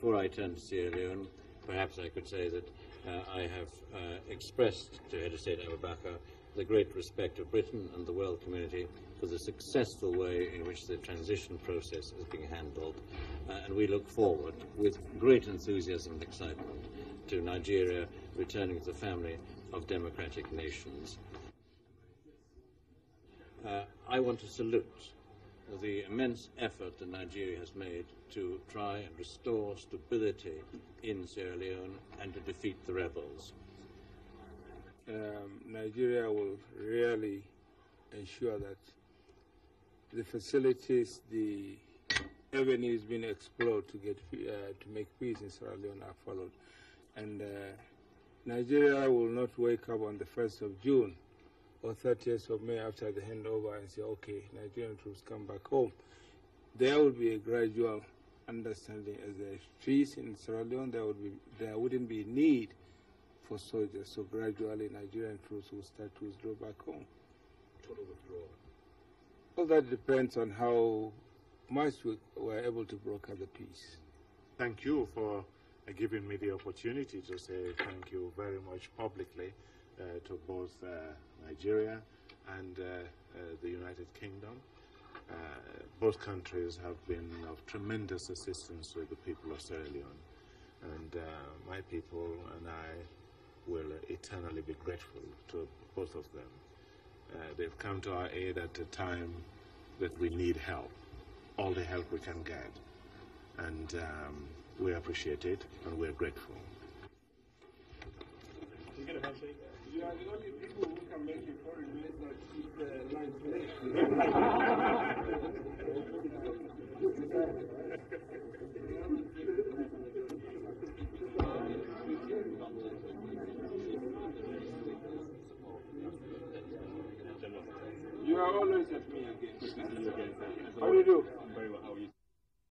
before I turn to Sierra Leone, perhaps I could say that uh, I have uh, expressed to Head of State Abubakar the great respect of Britain and the world community for the successful way in which the transition process is being handled. Uh, and we look forward with great enthusiasm and excitement to Nigeria returning to the family of democratic nations. Uh, I want to salute the immense effort that Nigeria has made to try and restore stability in Sierra Leone and to defeat the rebels. Um, Nigeria will really ensure that the facilities, the avenues being explored to get uh, to make peace in Sierra Leone are followed, and uh, Nigeria will not wake up on the 1st of June or 30th of May after the handover and say, okay, Nigerian troops come back home. There will be a gradual understanding as there's peace in Sierra Leone, there, would be, there wouldn't be need for soldiers. So gradually Nigerian troops will start to withdraw back home. Total withdrawal. Well, that depends on how much we were able to broker the peace. Thank you for giving me the opportunity to say thank you very much publicly to both uh, Nigeria and uh, uh, the United Kingdom. Uh, both countries have been of tremendous assistance to the people of Sierra Leone. And my people and I will eternally be grateful to both of them. Uh, they've come to our aid at a time that we need help, all the help we can get. And um, we appreciate it and we're grateful. You are the only people can make uh, line You are always at me again. How do you do? Very well. How are you?